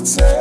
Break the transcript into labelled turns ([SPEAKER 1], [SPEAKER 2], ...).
[SPEAKER 1] would say